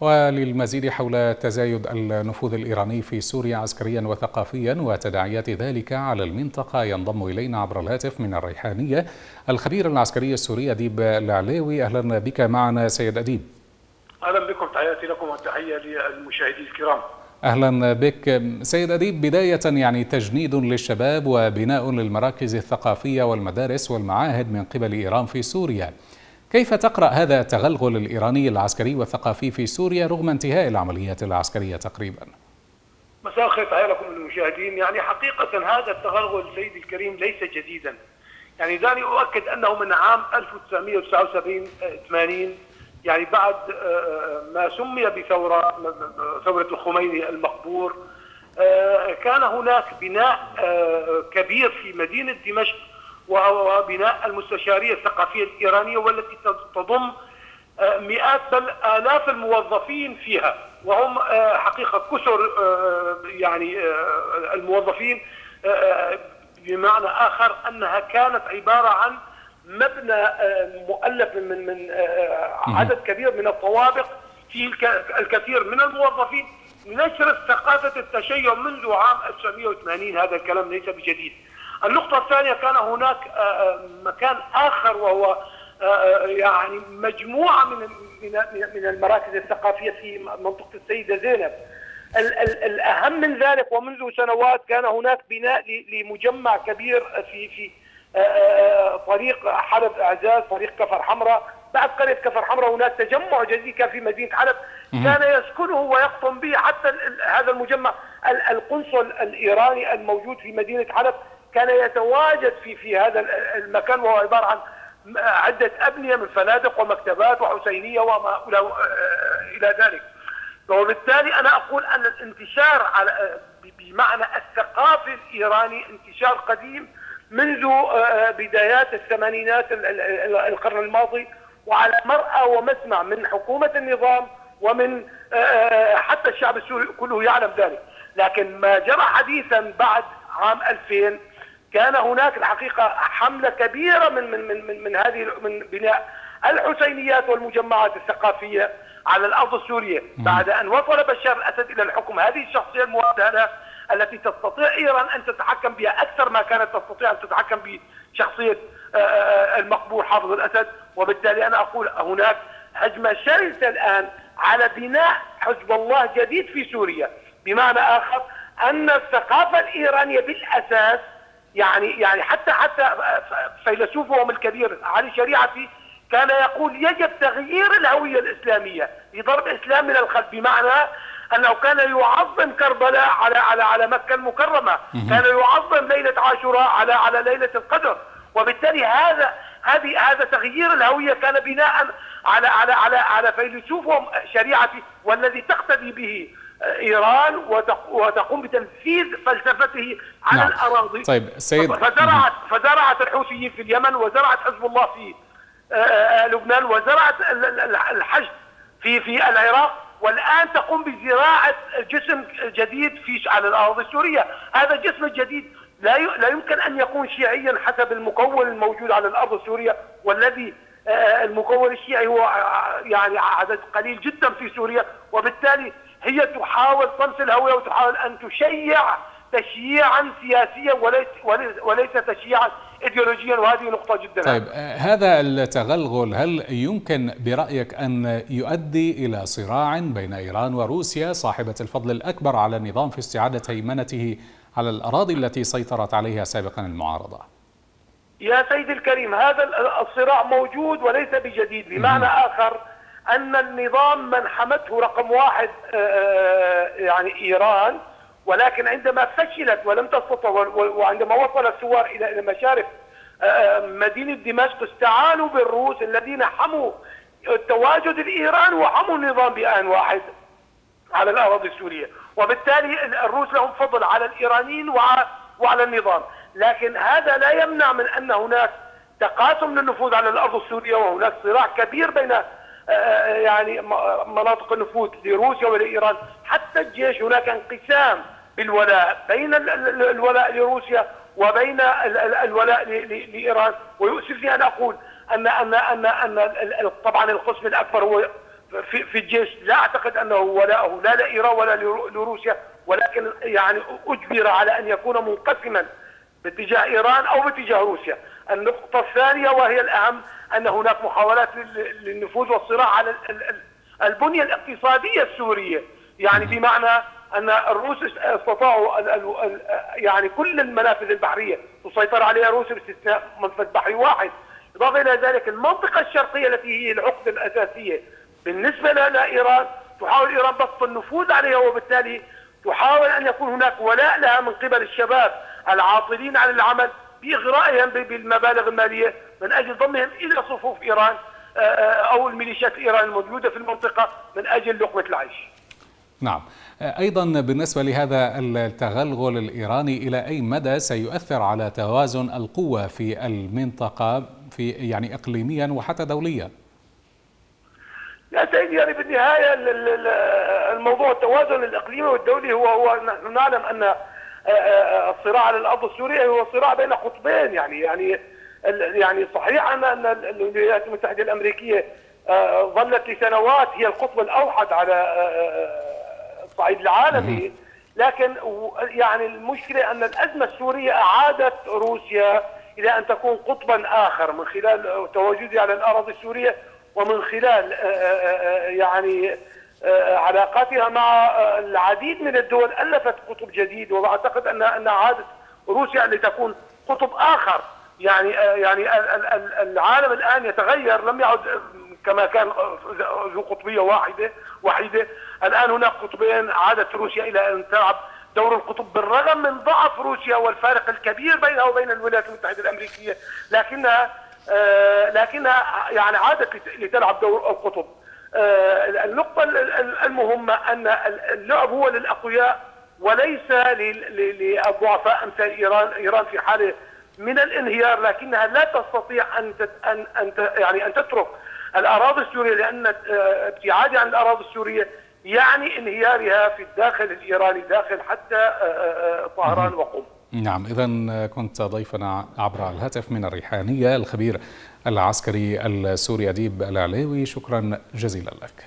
وللمزيد حول تزايد النفوذ الإيراني في سوريا عسكريا وثقافيا وتداعيات ذلك على المنطقة ينضم إلينا عبر الهاتف من الريحانية الخبير العسكري السوري أديب العلاوي أهلا بك معنا سيد أديب. أهلا بكم تحياتي لكم وتحية للمشاهدين الكرام. أهلا بك. سيد أديب بداية يعني تجنيد للشباب وبناء للمراكز الثقافية والمدارس والمعاهد من قبل إيران في سوريا. كيف تقرأ هذا التغلغل الإيراني العسكري والثقافي في سوريا رغم انتهاء العمليات العسكرية تقريبا؟ مساء الخير تحية لكم المشاهدين. يعني حقيقة هذا التغلغل سيدي الكريم ليس جديدا. يعني دعني أؤكد أنه من عام 1979 80 يعني بعد ما سمي بثورة ثورة الخميني المقبور كان هناك بناء كبير في مدينة دمشق وهو بناء المستشارية الثقافية الإيرانية والتي تضم آه، مئات بل آلاف الموظفين فيها. وهم آه، حقيقة كثر آه، يعني الموظفين بمعنى آخر أنها كانت عبارة عن مبنى مؤلف من من عدد كبير من الطوابق فيه الكثير من الموظفين. نشر ثقافة التشيع منذ عام 1980 هذا الكلام ليس بجديد. النقطة الثانية كان هناك آه، آه، مكان آخر وهو آه، يعني مجموعة من من المراكز الثقافية في منطقة السيدة زينب. الأهم من ذلك ومنذ سنوات كان هناك بناء لمجمع كبير في في طريق حلب إعزاز طريق كفر حمراء بعد قريه كفر حمراء هناك تجمع جديد كان في مدينة حلب كان يسكنه ويقطن به حتى هذا المجمع القنصل الإيراني الموجود في مدينة حلب كان يتواجد في في هذا المكان وهو عبارة عن عدة أبنية من فنادق ومكتبات وحسينية وما إلى ذلك. وبالتالي أنا أقول أن الانتشار على بمعنى الثقافي الإيراني انتشار قديم منذ بدايات الثمانينات القرن الماضي وعلى مرأى ومسمع من حكومة النظام ومن حتى الشعب السوري كله يعلم ذلك لكن ما جرى حديثا بعد عام 2000 كان هناك الحقيقة حملة كبيرة من من من من, من هذه من بناء الحسينيات والمجمعات الثقافية على الأرض السورية. بعد أن وصل بشار الأسد إلى الحكم هذه الشخصية المؤهله التي تستطيع ايران أن تتحكم بها أكثر ما كانت تستطيع أن تتحكم بشخصية آه، آه، المقبول حافظ الأسد. وبالتالي أنا أقول هناك هجمه شرسة الآن على بناء حزب الله جديد في سوريا. بمعنى آخر أن الثقافة الإيرانية بالأساس يعني يعني حتى حتى فيلسوفهم الكبير علي شريعتي كان يقول يجب تغيير الهوية الإسلامية لضرب الإسلام من الخلف بمعنى أنه كان يعظم كربلاء على على على مكة المكرمة، كان يعظم ليلة عاشوراء على على ليلة القدر، وبالتالي هذا هذه هذا تغيير الهوية كان بناء على على على على فيلسوفهم شريعتي والذي تقتدي به. إيران وتقوم بتنفيذ فلسفته على نعم. الأراضي. طيب سيد فزرعت فزرعت الحوثيين في اليمن وزرعت حزب الله في آه، آه، لبنان وزرعت الحشد في في العراق. والآن تقوم بزراعة جسم جديد في على الأراضي السورية، هذا الجسم الجديد لا لا يمكن أن يكون شيعيا حسب المكون الموجود على الأرض السورية والذي آه، المكون الشيعي هو يعني عدد قليل جدا في سوريا وبالتالي هي تحاول طمس الهوية وتحاول أن تشيع تشييعا سياسيا وليس وليس تشييعا ايديولوجيا وهذه نقطة جدا. طيب هذا التغلغل هل يمكن برأيك أن يؤدي إلى صراع بين إيران وروسيا؟ صاحبة الفضل الأكبر على النظام في استعادة هيمنته على الأراضي التي سيطرت عليها سابقا المعارضة. يا سيدي الكريم هذا الصراع موجود وليس بجديد. بمعنى آخر أن النظام من حمته رقم واحد آه، آه، يعني إيران ولكن عندما فشلت ولم تستطع وعندما وصل الثوار إلى إلى مشارف آه، مدينة دمشق استعانوا بالروس الذين حموا التواجد الايراني وحموا النظام بآن واحد على الأراضي السورية. وبالتالي الروس لهم فضل على الإيرانيين وعلى النظام. لكن هذا لا يمنع من أن هناك تقاسم للنفوذ على الأرض السورية وهناك صراع كبير بين يعني مناطق النفوذ لروسيا ولإيران. حتى الجيش هناك انقسام بالولاء بين الولاء لروسيا وبين الولاء لإيران. ويؤسفني أن أقول أن أن أن أن طبعا القسم الأكبر هو في في الجيش. لا أعتقد أنه ولاءه لا لإيران ولا لروسيا ولكن يعني أجبر على أن يكون منقسما باتجاه إيران أو باتجاه روسيا. النقطة الثانية وهي الأهم أن هناك محاولات للنفوذ والصراع على البنية الاقتصادية السورية، يعني بمعنى أن الروس استطاعوا يعني كل المنافذ البحرية تسيطر عليها روسيا باستثناء منفذ بحري واحد. اضافه إلى ذلك المنطقة الشرقية التي هي العقده الأساسية بالنسبة لإيران تحاول إيران بسط النفوذ عليها وبالتالي تحاول أن يكون هناك ولاء لها من قبل الشباب العاطلين عن العمل بإغرائهم بالمبالغ المالية من أجل ضمهم إلى صفوف إيران أو الميليشيات الايران الموجودة في المنطقة من أجل لقمة العيش. نعم. أيضا بالنسبة لهذا التغلغل الإيراني إلى أي مدى سيؤثر على توازن القوة في المنطقة في يعني اقليميا وحتى دوليا؟ يا سيدي يعني بالنهاية الموضوع التوازن الإقليمي والدولي هو هو نحن نعلم أن الصراع على الأرض السورية هو صراع بين قطبين يعني يعني يعني صحيح أن ان الولايات المتحدة الأمريكية ظلت لسنوات هي القطب الأوحد على الصعيد العالمي. لكن يعني المشكلة أن الأزمة السورية أعادت روسيا إلى أن تكون قطبا آخر من خلال تواجدها على الأراضي السورية ومن خلال يعني علاقاتها مع العديد من الدول ألفت قطب جديد وأعتقد أن أن عادت روسيا لتكون قطب آخر. يعني يعني العالم الآن يتغير لم يعد كما كان ذو قطبية واحدة وحيدة. الآن هناك قطبين عادت روسيا إلى أن تلعب دور القطب بالرغم من ضعف روسيا والفارق الكبير بينها وبين الولايات المتحدة الأمريكية لكنها آه لكنها يعني عادت لتلعب دور القطب. آه النقطة المهمة أن اللعب هو للأقوياء وليس للضعفاء أمثال إيران إيران في حاله من الانهيار لكنها لا تستطيع أن ان أن يعني أن تترك الأراضي السورية لأن ابتعادها عن الأراضي السورية يعني انهيارها في الداخل الإيراني داخل حتى طهران وقم نعم إذا كنت ضيفنا عبر الهاتف من الريحانية الخبير العسكري السوري أديب العليوي. شكرا جزيلا لك.